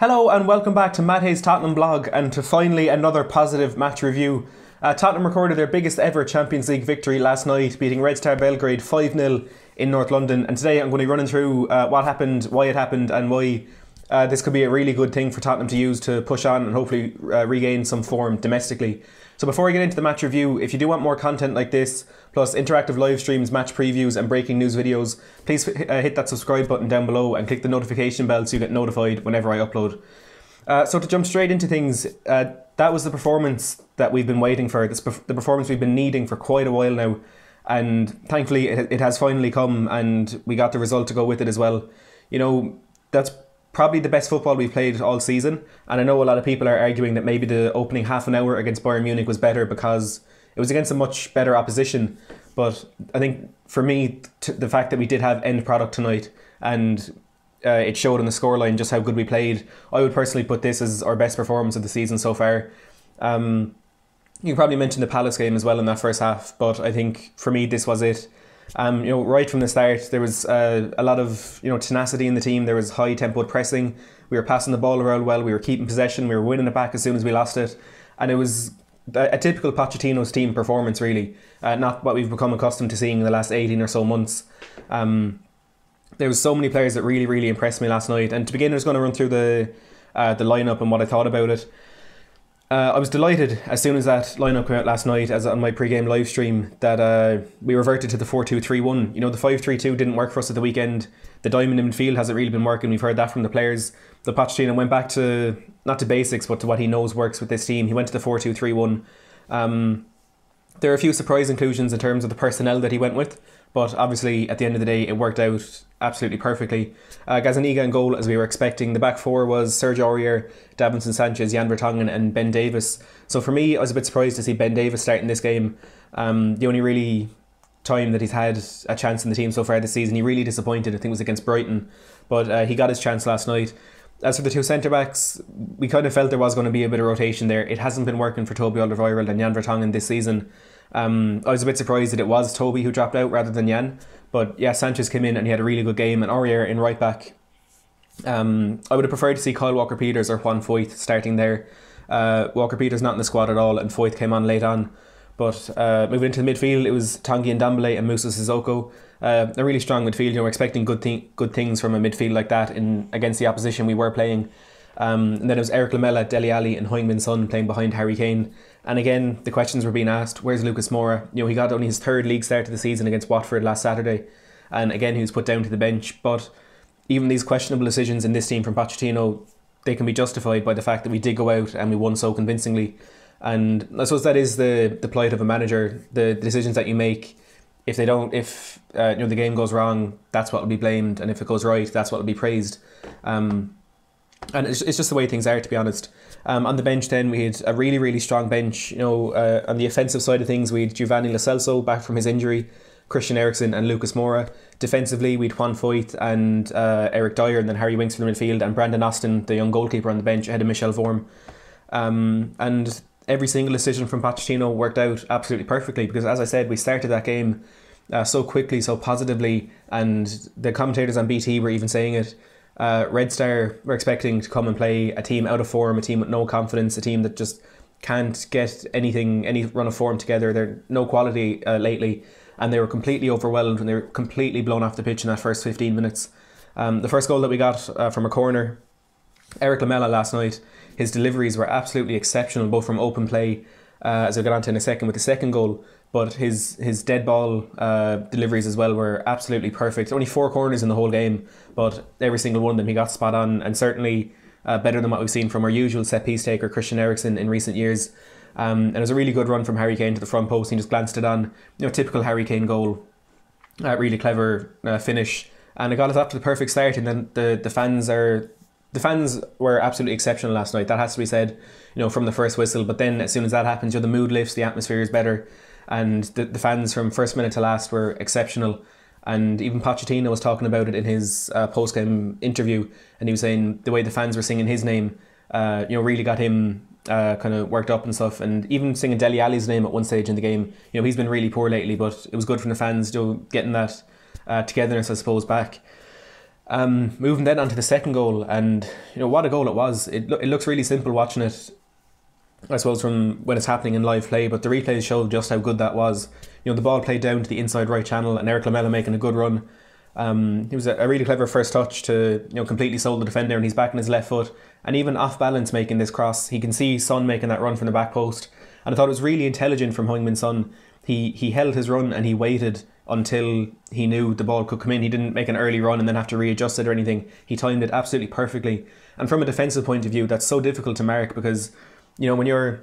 Hello and welcome back to Matt Hayes Tottenham blog and to finally another positive match review. Uh, Tottenham recorded their biggest ever Champions League victory last night, beating Red Star Belgrade 5 0 in North London. And today I'm going to be running through uh, what happened, why it happened, and why uh, this could be a really good thing for Tottenham to use to push on and hopefully uh, regain some form domestically. So before I get into the match review, if you do want more content like this, plus interactive live streams, match previews, and breaking news videos, please uh, hit that subscribe button down below and click the notification bell so you get notified whenever I upload. Uh, so to jump straight into things, uh, that was the performance that we've been waiting for. This the performance we've been needing for quite a while now, and thankfully it, it has finally come, and we got the result to go with it as well. You know that's probably the best football we've played all season. And I know a lot of people are arguing that maybe the opening half an hour against Bayern Munich was better because it was against a much better opposition. But I think for me, t- the fact that we did have end product tonight and uh, it showed on the scoreline just how good we played, I would personally put this as our best performance of the season so far. Um, you probably mentioned the Palace game as well in that first half, but I think for me this was it. Um, you know, right from the start, there was uh, a lot of you know tenacity in the team. There was high tempo pressing. We were passing the ball around well. We were keeping possession. We were winning it back as soon as we lost it, and it was a, typical Pochettino's team performance, really. Uh, not what we've become accustomed to seeing in the last eighteen or so months. Um, there was so many players that really, really impressed me last night. And to begin, I was going to run through the uh, the lineup and what I thought about it. Uh, I was delighted as soon as that lineup came out last night, as on my pre-game live stream, that uh, we reverted to the four-two-three-one. You know, the five-three-two didn't work for us at the weekend. The diamond in midfield hasn't really been working. We've heard that from the players. The Pochettino went back to not to basics, but to what he knows works with this team. He went to the four-two-three-one. Um, there are a few surprise inclusions in terms of the personnel that he went with. But obviously, at the end of the day, it worked out absolutely perfectly. Uh, Gazzaniga in goal, as we were expecting. The back four was Serge Aurier, Davinson Sanchez, Jan Vertonghen, and Ben Davies. So for me, I was a bit surprised to see Ben Davies starting this game. Um, the only really time that he's had a chance in the team so far this season, he really disappointed. I think it was against Brighton, but uh, he got his chance last night. As for the two centre backs, we kind of felt there was going to be a bit of rotation there. It hasn't been working for Toby Alderweireld and Jan Vertonghen this season. Um, I was a bit surprised that it was Toby who dropped out rather than Jan. But yeah, Sanchez came in and he had a really good game, and Aurier in right back. Um, I would have preferred to see Kyle Walker Peters or Juan Foyth starting there. Uh, Walker Peters not in the squad at all, and Foyth came on late on. But uh, moving into the midfield, it was Tanguy Ndombele and Musa Sissoko. Uh, a really strong midfield. You know, we're expecting good th- good things from a midfield like that in against the opposition we were playing. Um, and then it was Erik Lamela, Dele Alli, and Heung-min Son playing behind Harry Kane. And again, the questions were being asked: Where's Lucas Moura? You know, he got only his third league start of the season against Watford last Saturday, and again he was put down to the bench. But even these questionable decisions in this team from Pochettino, they can be justified by the fact that we did go out and we won so convincingly. And I suppose that is the the plight of a manager: the decisions that you make. If they don't, if uh, you know the game goes wrong, that's what will be blamed, and if it goes right, that's what will be praised. Um, and it's, it's just the way things are, to be honest. Um, on the bench, then we had a really, really strong bench. You know, uh, on the offensive side of things, we had Giovanni Lo Celso back from his injury, Christian Eriksen and Lucas Moura. Defensively, we had Juan Foyth and uh, Eric Dier, and then Harry Winks in the midfield, and Brandon Austin, the young goalkeeper, on the bench ahead of Michel Vorm. Um, and every single decision from Pochettino worked out absolutely perfectly because, as I said, we started that game uh, so quickly, so positively, and the commentators on BT were even saying it uh, Red Star were expecting to come and play a team out of form, a team with no confidence, a team that just can't get anything, any run of form together. They're no quality uh, lately, and they were completely overwhelmed and they were completely blown off the pitch in that first 15 minutes. Um, the first goal that we got uh, from a corner, Erik Lamela last night, his deliveries were absolutely exceptional, both from open play, uh, as I'll get on to in a second, with the second goal, but his his dead ball uh, deliveries as well were absolutely perfect. Only four corners in the whole game, but every single one of them he got spot on, and certainly uh, better than what we've seen from our usual set piece taker Christian Eriksen in recent years. Um, and it was a really good run from Harry Kane to the front post. He just glanced it on, you know, typical Harry Kane goal. Uh, really clever uh, finish, and it got us up to the perfect start. And then the the fans are the fans were absolutely exceptional last night. That has to be said, you know, from the first whistle. But then as soon as that happens, you know, the mood lifts, the atmosphere is better and the, the fans from first minute to last were exceptional. And even Pochettino was talking about it in his uh, post game interview, and he was saying the way the fans were singing his name, uh, you know, really got him uh, kind of worked up and stuff. And even singing Dele Alli's name at one stage in the game, you know, he's been really poor lately, but it was good from the fans, you know, getting that uh, togetherness, I suppose, back. Um, moving then on to the second goal, and you know what a goal it was. It lo- it looks really simple watching it. I suppose from when it's happening in live play, but the replays show just how good that was. You know the ball played down to the inside right channel, and Erik Lamela making a good run. Um, it was a, a really clever first touch to you know completely sold the defender, and he's back in his left foot, and even off balance making this cross. He can see Son making that run from the back post, and I thought it was really intelligent from Heung-min Son. He he held his run and he waited until he knew the ball could come in. He didn't make an early run and then have to readjust it or anything. He timed it absolutely perfectly. And from a defensive point of view, that's so difficult to mark because you know when you're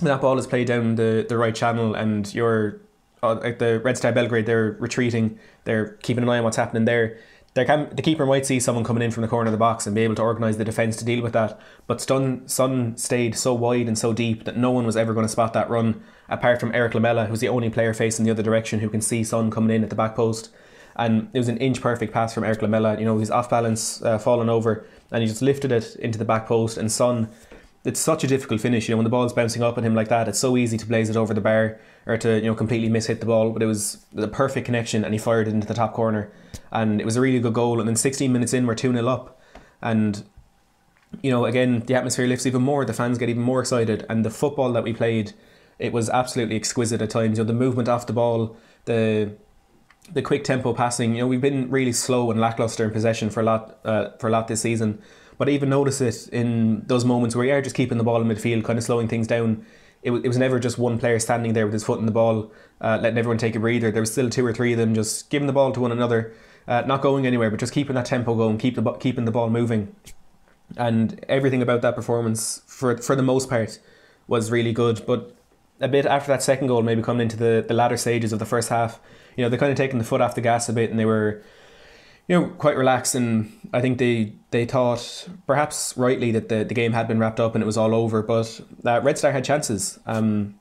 when that ball is played down the, the right channel and you're uh, like the Red Star Belgrade, they're retreating, they're keeping an eye on what's happening there. They can, the keeper might see someone coming in from the corner of the box and be able to organise the defence to deal with that. But Stun, Son stayed so wide and so deep that no one was ever going to spot that run, apart from Erik Lamela, who's the only player facing the other direction who can see Son coming in at the back post. And it was an inch perfect pass from Erik Lamela. You know, he's off balance, uh, falling over, and he just lifted it into the back post. And Son it's such a difficult finish. You know, when the ball's bouncing up at him like that, it's so easy to blaze it over the bar or to you know completely miss hit the ball. But it was the perfect connection, and he fired it into the top corner, and it was a really good goal. And then 16 minutes in, we're two 0 up, and you know again the atmosphere lifts even more. The fans get even more excited, and the football that we played, it was absolutely exquisite at times. You know, the movement off the ball, the the quick tempo passing. You know, we've been really slow and lackluster in possession for a lot uh, for a lot this season but I even notice it in those moments where you are just keeping the ball in midfield, kind of slowing things down. It, it was never just one player standing there with his foot in the ball, uh, letting everyone take a breather. There was still two or three of them just giving the ball to one another, uh, not going anywhere, but just keeping that tempo going, keep the keeping the ball moving. And everything about that performance, for for the most part, was really good. But a bit after that second goal, maybe coming into the, the latter stages of the first half, you know, they kind of taken the foot off the gas a bit, and they were you know, quite relaxed, and I think they they thought perhaps rightly that the, the game had been wrapped up and it was all over. But uh, Red Star had chances. Um,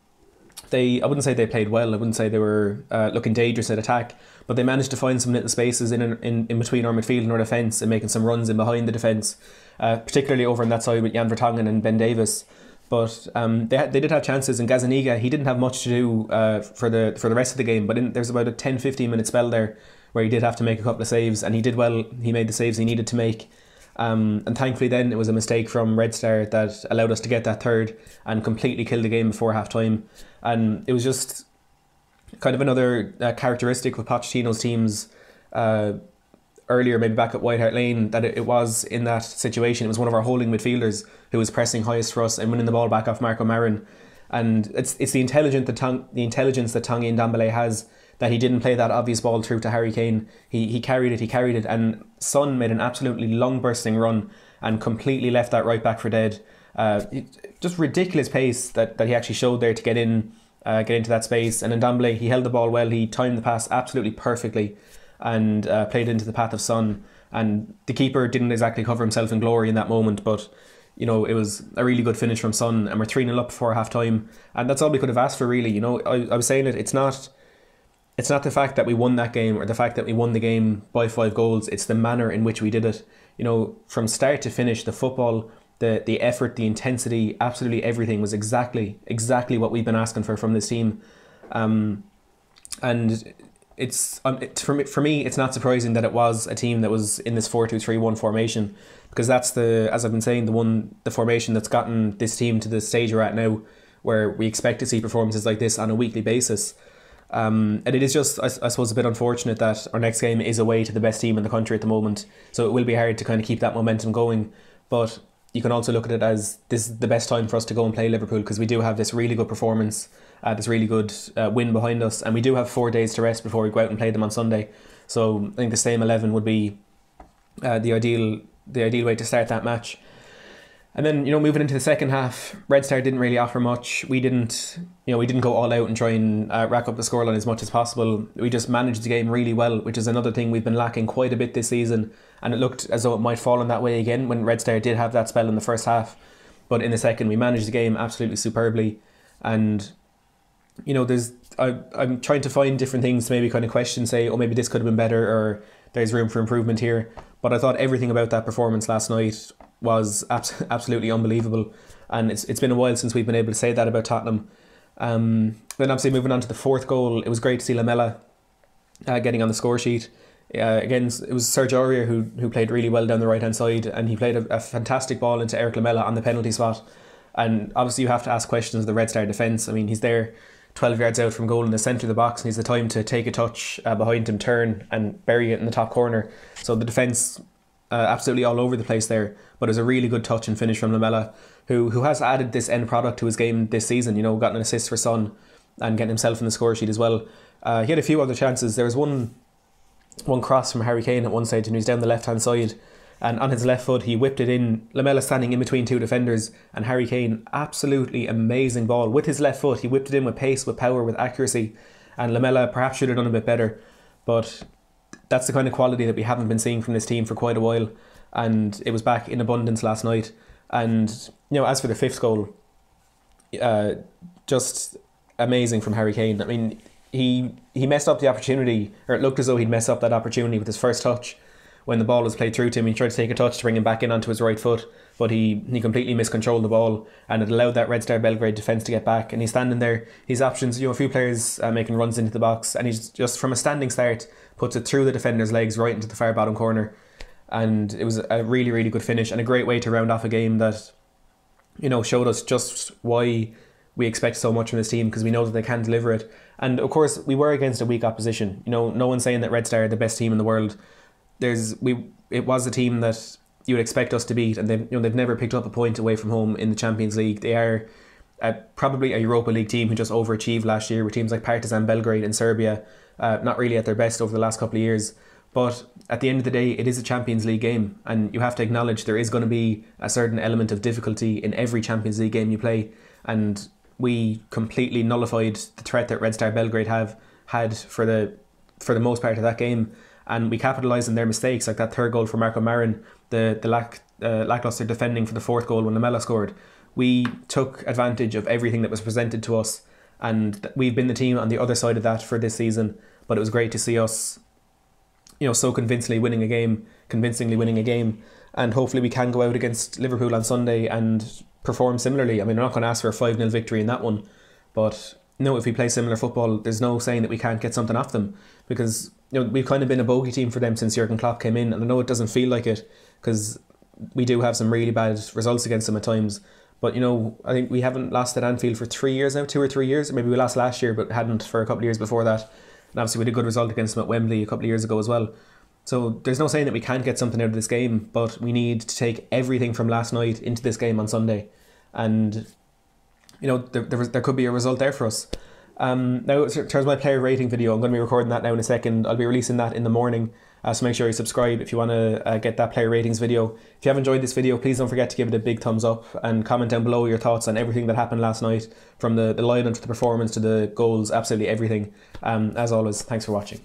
they I wouldn't say they played well. I wouldn't say they were uh, looking dangerous at attack, but they managed to find some little spaces in in, in between our midfield and our defence and making some runs in behind the defence, uh, particularly over on that side with Jan Vertonghen and Ben Davies. But um, they they did have chances, and Gazzaniga he didn't have much to do uh, for the for the rest of the game. But in, there's about a 10, 15 minute spell there where he did have to make a couple of saves, and he did well. He made the saves he needed to make. Um, and thankfully, then it was a mistake from Red Star that allowed us to get that third and completely kill the game before half time. And it was just kind of another uh, characteristic with Pochettino's teams uh, earlier, maybe back at White Hart Lane, that it, was in that situation. It was one of our holding midfielders who was pressing highest for us and winning the ball back off Marko Marin. And it's it's the intelligent the, tang, the intelligence that Tanguy Ndombele has that he didn't play that obvious ball through to Harry Kane. He he carried it, he carried it, and Son made an absolutely long bursting run and completely left that right back for dead. Uh, just ridiculous pace that, that he actually showed there to get in, uh, get into that space. And in Ndombele, he held the ball well. He timed the pass absolutely perfectly, and uh, played into the path of Son. And the keeper didn't exactly cover himself in glory in that moment, but you know, it was a really good finish from Son, and we're 3 0 up before half time. And that's all we could have asked for, really. You know, I, I was saying it, it's not it's not the fact that we won that game or the fact that we won the game by five goals. It's the manner in which we did it. You know, from start to finish, the football, the the effort, the intensity, absolutely everything was exactly exactly what we've been asking for from this team. Um, and it's um, it, for me, for me, it's not surprising that it was a team that was in this four two three one formation because that's the as I've been saying the one the formation that's gotten this team to the stage we're at now, where we expect to see performances like this on a weekly basis. Um, and it is just, I, I, suppose, a bit unfortunate that our next game is away to the best team in the country at the moment. So it will be hard to kind of keep that momentum going. But you can also look at it as this is the best time for us to go and play Liverpool because we do have this really good performance, uh, this really good uh, win behind us, and we do have four days to rest before we go out and play them on Sunday. So I think the same eleven would be uh, the ideal the ideal way to start that match. And then you know moving into the second half, Red Star didn't really offer much. We didn't you know we didn't go all out and try and uh, rack up the scoreline as much as possible. We just managed the game really well, which is another thing we've been lacking quite a bit this season. And it looked as though it might fall in that way again when Red Star did have that spell in the first half, but in the second we managed the game absolutely superbly. And you know there's I I'm trying to find different things to maybe kind of question, say oh maybe this could have been better or there's room for improvement here. But I thought everything about that performance last night was abs- absolutely unbelievable. And it's, it's been a while since we've been able to say that about Tottenham. Um, then obviously moving on to the fourth goal, it was great to see Lamela uh, getting on the score sheet. Uh, again, it was Serge Aurier who who played really well down the right hand side, and he played a, a, fantastic ball into Erik Lamela on the penalty spot. And obviously, you have to ask questions of the Red Star defence. I mean, he's there 12 yards out from goal in the centre of the box, and he's the time to take a touch uh, behind him, turn, and bury it in the top corner. So the defence uh, absolutely all over the place there, but it was a really good touch and finish from Lamela, who who has added this end product to his game this season. You know, gotten an assist for Son and getting himself in the score sheet as well. Uh, he had a few other chances. There was one one cross from Harry Kane at one side, and he was down the left hand side. And on his left foot, he whipped it in. Lamela standing in between two defenders, and Harry Kane, absolutely amazing ball with his left foot. He whipped it in with pace, with power, with accuracy. And Lamela perhaps should have done a bit better, but that's the kind of quality that we haven't been seeing from this team for quite a while. And it was back in abundance last night. And you know, as for the fifth goal, uh, just amazing from Harry Kane. I mean, he he messed up the opportunity, or it looked as though he'd messed up that opportunity with his first touch when the ball was played through to him. He tried to take a touch to bring him back in onto his right foot, but he, he completely miscontrolled the ball and it allowed that Red Star Belgrade defence to get back. And he's standing there, his options, you know, a few players uh, making runs into the box, and he's just from a standing start puts it through the defender's legs right into the far bottom corner. And it was a really, really good finish and a great way to round off a game that, you know, showed us just why we expect so much from this team because we know that they can deliver it. And of course, we were against a weak opposition. You know, no one's saying that Red Star are the best team in the world. There's we it was a team that you would expect us to beat, and they you know they've never picked up a point away from home in the Champions League. They are probably a Europa League team who just overachieved last year with teams like Partizan Belgrade in Serbia, uh, not really at their best over the last couple of years. But at the end of the day, it is a Champions League game, and you have to acknowledge there is going to be a certain element of difficulty in every Champions League game you play. And we completely nullified the threat that Red Star Belgrade have had for the for the most part of that game, and we capitalised on their mistakes, like that third goal for Marko Marin, the the lack uh, lackluster defending for the fourth goal when Lamela scored. We took advantage of everything that was presented to us, and we've been the team on the other side of that for this season. But it was great to see us, you know, so convincingly winning a game, convincingly winning a game, and hopefully we can go out against Liverpool on Sunday and perform similarly. I mean, I'm not going to ask for a 5 0 victory in that one, but no, if we play similar football, there's no saying that we can't get something off them because you know we've kind of been a bogey team for them since Jurgen Klopp came in, and I know it doesn't feel like it because we do have some really bad results against them at times. But you know, I think we haven't lost at Anfield for three years now, two or three years. Maybe we lost last year, but hadn't for a couple of years before that. And obviously, we had a good result against them at Wembley a couple of years ago as well. So there's no saying that we can't get something out of this game, but we need to take everything from last night into this game on Sunday and you know there, there, was, there could be a result there for us. Um, now, in terms of my player rating video, I'm going to be recording that now in a second. I'll be releasing that in the morning. Uh, so make sure you subscribe if you want to uh, get that player ratings video. If you have enjoyed this video, please don't forget to give it a big thumbs up and comment down below your thoughts on everything that happened last night, from the, the lineup to the performance to the goals, absolutely everything. Um, as always, thanks for watching.